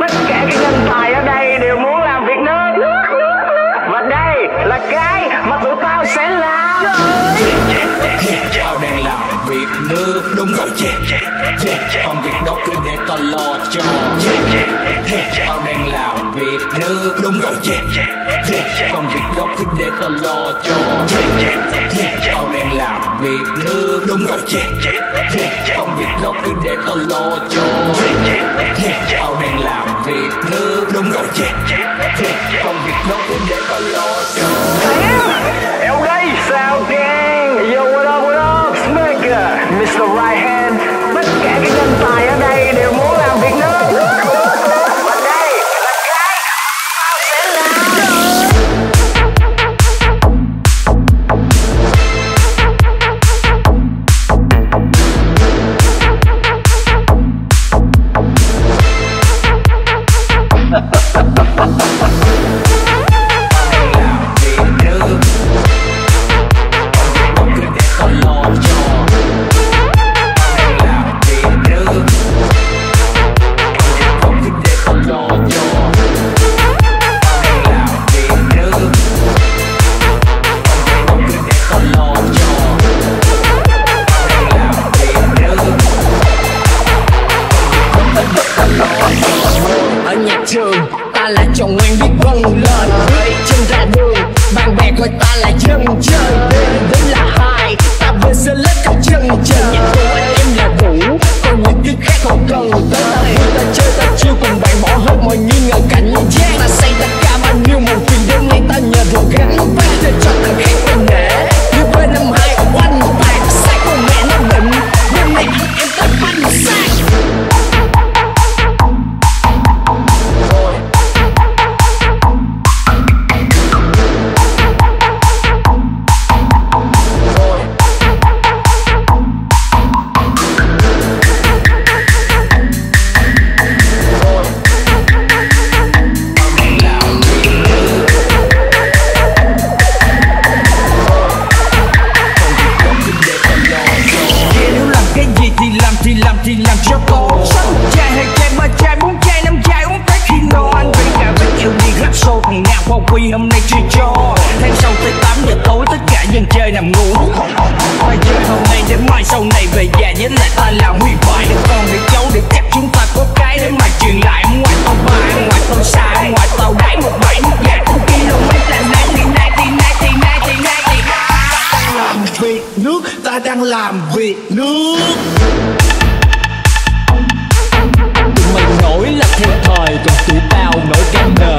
tất cả các nhân tài ở đây đều muốn làm việc nước và đây là cái mà tụi tao sẽ làm tao đang làm việc nước đúng rồi yeah, yeah, yeah. công việc đó cứ để tao lo cho yeah, yeah, yeah. tao đang làm việc nước đúng rồi yeah, yeah, yeah. công việc đó cứ để tao lo cho yeah, yeah, yeah. tao đang làm việc nước đúng rồi yeah, yeah, yeah. công việc đó cứ để tao lo cho yeah, yeah, yeah. Công việc Yo what up what up Smacker Mr. Right Hand Tất cả các Là chồng ngoan biết vâng lời chân ra đường bạn bè gọi ta là dân chơi. Đến là hai ta vừa sẽ lết cả chân trời. Cho. Thêm sau tới 8 giờ tối tất cả dân chơi nằm ngủ. Phải chơi hôm nay để mai sau này về già với lại ta làm huy hoại. Để con để cháu để chắc chúng ta có cái để mà truyền lại. Ngoài tao ba, ngoài tao xa, ngoài tao đáy một bảy một dạ km là nay thì nay thì nay thì nay thì nay thì làm việc nước ta đang làm việc nước. Tụi mày nổi là theo thời Còn tụi tao nổi cả đời.